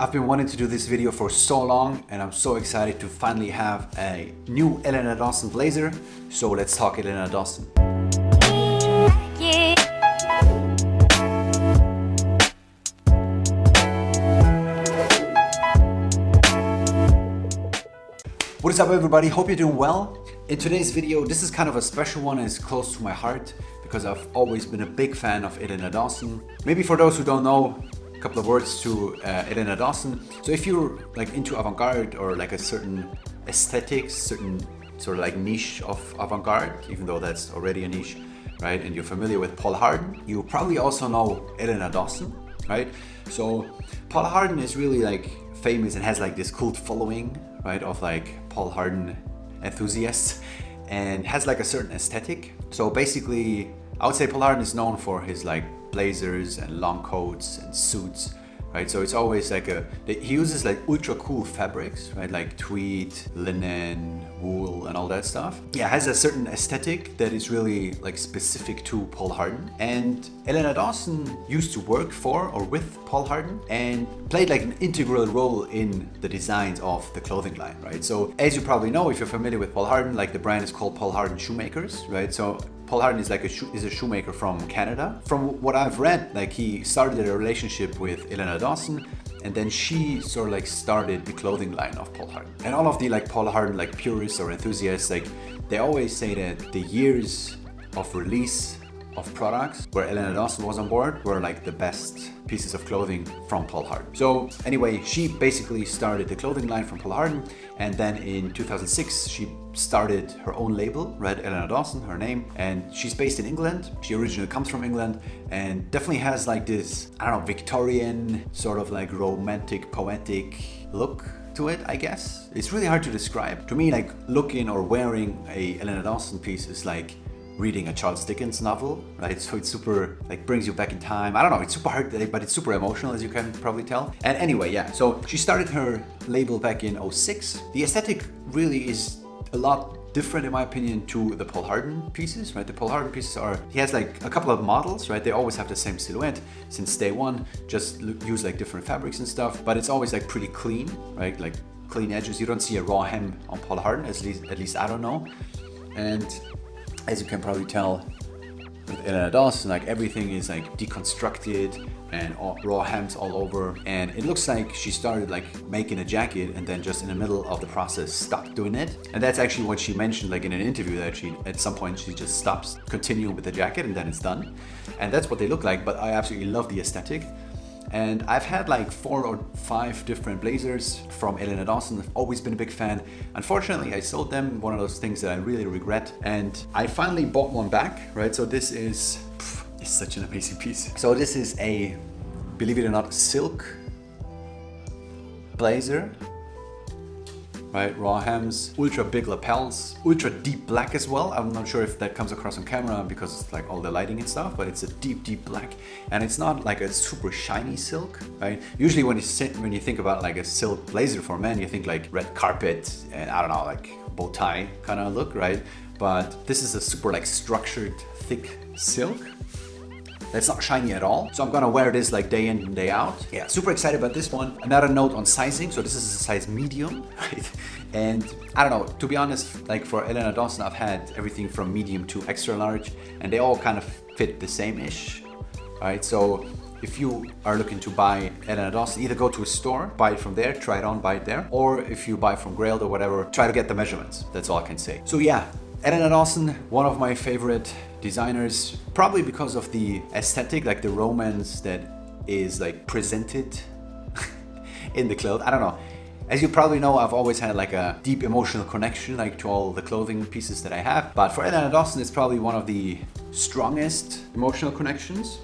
I've been wanting to do this video for so long and I'm so excited to finally have a new Elena Dawson blazer. So let's talk Elena Dawson. What is up everybody? Hope you're doing well. In today's video, this is kind of a special one and it's close to my heart because I've always been a big fan of Elena Dawson. Maybe for those who don't know, couple of words to uh, Elena Dawson. So if you're like into avant-garde or like a certain aesthetics, certain sort of like niche of avant-garde, even though that's already a niche, right? And you're familiar with Paul Harnden, you probably also know Elena Dawson, right? So Paul Harnden is really like famous and has like this cult following, right? Of like Paul Harnden enthusiasts and has like a certain aesthetic. So basically, I would say Paul Harnden is known for his like blazers and long coats and suits right? So it's always like a he uses like ultra cool fabrics right? Like tweed linen wool and all that stuff. Yeah has a certain aesthetic that is really like specific to Paul Harnden. And elena dawson used to work for or with Paul Harnden and played like an integral role in the designs of the clothing line right? So as you probably know if you're familiar with Paul Harnden like the brand is called Paul Harnden shoemakers right? So Paul Harnden is like a is a shoemaker from Canada. From what I've read, like he started a relationship with Elena Dawson, and then she sort of like started the clothing line of Paul Harnden. And all of the like Paul Harnden like purists or enthusiasts, like they always say that the years of release of products where Elena Dawson was on board were like the best pieces of clothing from Paul Harnden. So anyway, she basically started the clothing line from Paul Harnden and then in 2006 she started her own label, Red Elena Dawson, her name, and she's based in England. She originally comes from England and definitely has like this, I don't know, Victorian sort of like romantic, poetic look to it, I guess. It's really hard to describe. To me, like looking or wearing a Elena Dawson piece is like reading a Charles Dickens novel, right? So it's super, like brings you back in time. I don't know, it's super hard, but it's super emotional as you can probably tell. And anyway, yeah, so she started her label back in 06. The aesthetic really is a lot different in my opinion to the Paul Harnden pieces, right? The Paul Harnden pieces are, he has like a couple of models, right? They always have the same silhouette since day one, just use like different fabrics and stuff, but it's always like pretty clean, right? Like clean edges. You don't see a raw hem on Paul Harnden, at least, at least I don't know. And as you can probably tell with Elena Dawson, like everything is like deconstructed and all, raw hems all over. And it looks like she started like making a jacket and then just in the middle of the process stopped doing it. And that's actually what she mentioned like in an interview that she at some point she just stops continuing with the jacket and then it's done. And that's what they look like, but I absolutely love the aesthetic. And I've had like four or five different blazers from Elena Dawson. I've always been a big fan. Unfortunately, I sold them, one of those things that I really regret. And I finally bought one back, right? So this is, pff, it's such an amazing piece. So this is a, believe it or not, silk blazer right? Raw hems, ultra big lapels, ultra deep black as well. I'm not sure if that comes across on camera because it's like all the lighting and stuff, but it's a deep, deep black. And it's not like a super shiny silk, right? Usually when you sit, when you think about like a silk blazer for men, you think like red carpet and I don't know, like bow tie kind of look, right? But this is a super like structured, thick silk that's not shiny at all. So I'm gonna wear this like day in and day out. Yeah, super excited about this one. Another note on sizing. So this is a size medium, right? And I don't know, to be honest, like for Elena Dawson, I've had everything from medium to extra large and they all kind of fit the same-ish, right? So if you are looking to buy Elena Dawson, either go to a store, buy it from there, try it on, buy it there, or if you buy from Grailed or whatever, try to get the measurements. That's all I can say. So yeah, Elena Dawson, one of my favorite designers, probably because of the aesthetic, like the romance that is like presented in the clothes. I don't know. As you probably know, I've always had like a deep emotional connection like to all the clothing pieces that I have. But for Elena Dawson, it's probably one of the strongest emotional connections.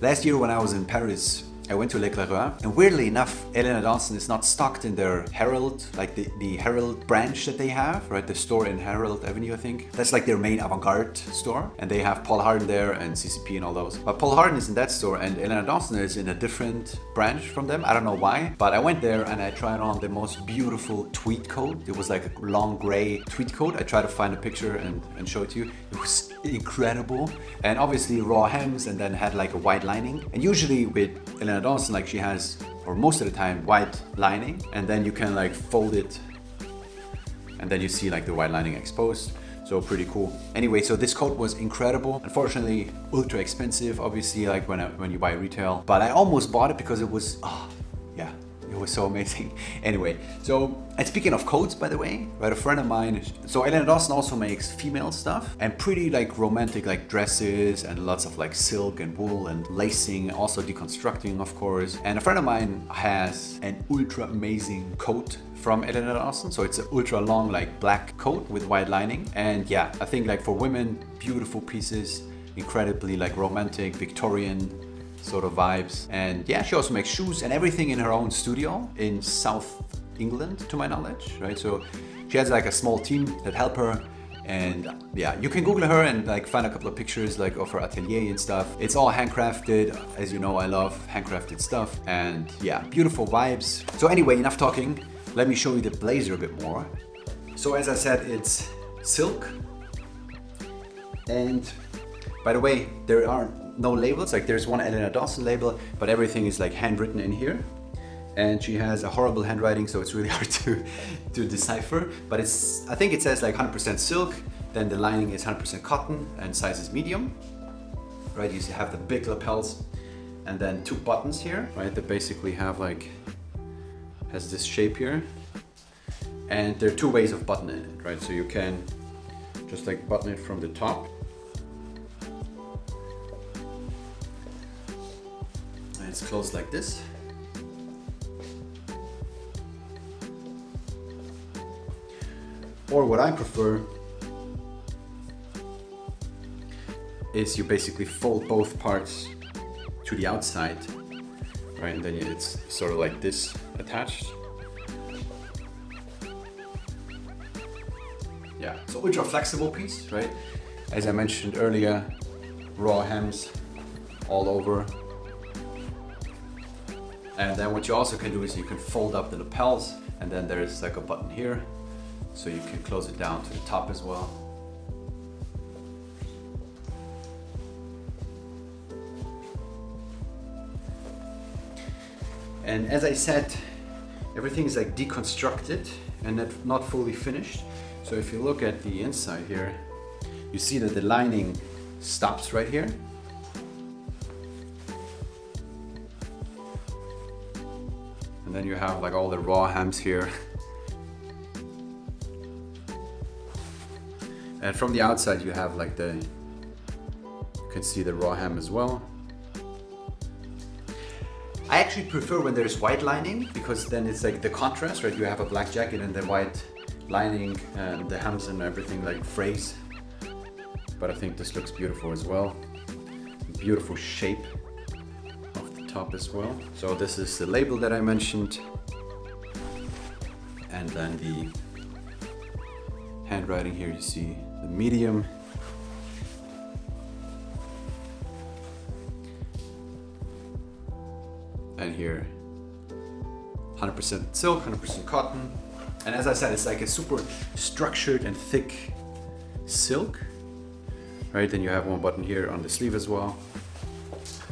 Last year when I was in Paris, I went to L'Eclaireur and weirdly enough, Elena Dawson is not stocked in their Hérold, like the, the Hérold branch that they have, right? The store in Hérold Avenue, I think. That's like their main avant-garde store. And they have Paul Harnden there and CCP and all those. But Paul Harnden is in that store and Elena Dawson is in a different branch from them. I don't know why, but I went there and I tried on the most beautiful tweed coat. It was like a long gray tweed coat. I tried to find a picture and, and show it to you. It was incredible. And obviously raw hems and then had like a white lining. And usually with Elena Dawson, like she has, or most of the time, white lining, and then you can like fold it, and then you see like the white lining exposed. So pretty cool. Anyway, so this coat was incredible. Unfortunately, ultra expensive, obviously, like when, I, when you buy retail. But I almost bought it because it was, oh, was so amazing. anyway, so, and speaking of coats, by the way, right, a friend of mine, so Elena Dawson also makes female stuff and pretty like romantic like dresses and lots of like silk and wool and lacing, also deconstructing, of course. And a friend of mine has an ultra amazing coat from Elena Dawson. So it's an ultra long like black coat with white lining. And yeah, I think like for women, beautiful pieces, incredibly like romantic, Victorian sort of vibes. And yeah, she also makes shoes and everything in her own studio in South England, to my knowledge, right? So she has like a small team that help her and yeah you can google her and like find a couple of pictures like of her atelier and stuff it's all handcrafted as you know i love handcrafted stuff and yeah beautiful vibes so anyway enough talking let me show you the blazer a bit more. So as I said, it's silk. And by the way, there are no labels, like there's one Elena Dawson label, but everything is like handwritten in here. And she has a horrible handwriting, so it's really hard to, to decipher. But it's, I think it says like 100% silk, then the lining is 100% cotton and size is medium. Right, you have the big lapels and then two buttons here, right, that basically have like has this shape here. And there are two ways of buttoning it, right? So you can just like button it from the top. Closed like this. Or what I prefer is you basically fold both parts to the outside, right? And then it's sort of like this attached. Yeah, so ultra flexible piece, right? As I mentioned earlier, raw hems all over. And then what you also can do is you can fold up the lapels and then there's like a button here. So you can close it down to the top as well. And as I said, everything is like deconstructed and not fully finished. So if you look at the inside here, you see that the lining stops right here. You have like all the raw hems here. And from the outside you have like the, you can see the raw hem as well. I actually prefer when there's white lining because then it's like the contrast, right? You have a black jacket and the white lining and the hems and everything like phrase. But I think this looks beautiful as well. Beautiful shape top as well. So this is the label that I mentioned. And then the handwriting here, you see the medium and here 100% silk, 100% cotton. And as I said, it's like a super structured and thick silk, right? Then you have one button here on the sleeve as well.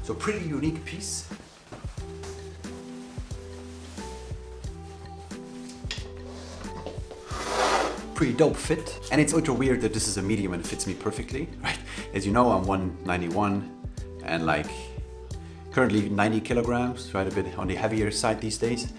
So pretty unique piece. Pretty dope fit. And it's ultra weird that this is a medium and it fits me perfectly, right? As you know, I'm 191 and like currently 90 kilograms, right? A bit on the heavier side these days.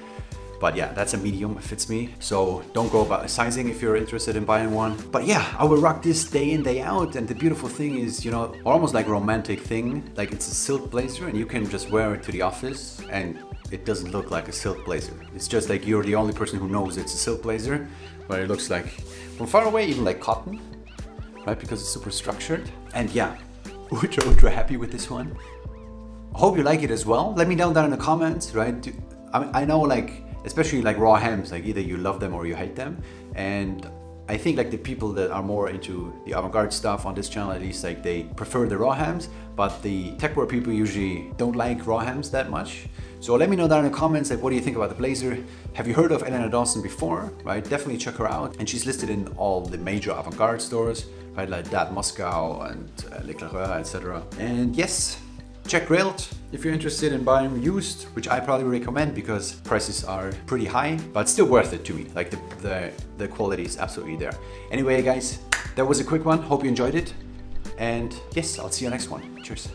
But yeah, that's a medium, it fits me. So don't go about sizing if you're interested in buying one. But yeah, I will rock this day in, day out. And the beautiful thing is, you know, almost like romantic thing. Like it's a silk blazer and you can just wear it to the office and it doesn't look like a silk blazer. It's just like you're the only person who knows it's a silk blazer, but it looks like, from far away, even like cotton, right? Because it's super structured. And yeah, ultra, ultra happy with this one I hope you like it as well. Let me know down in the comments, right? I, mean, I know like, especially like raw hems, like either you love them or you hate them. And I think like the people that are more into the avant-garde stuff on this channel, at least like they prefer the raw hems, but the techwear people usually don't like raw hems that much. So let me know down in the comments, like what do you think about the blazer? Have you heard of Elena Dawson before, right? Definitely check her out. And she's listed in all the major avant-garde stores, right? Like Dat Moscow and uh, etc. And yes, check Grailed if you're interested in buying used, which I probably recommend because prices are pretty high, but still worth it to me. Like the, the, the quality is absolutely there. Anyway, guys, that was a quick one. Hope you enjoyed it. And yes, I'll see you next one. Cheers.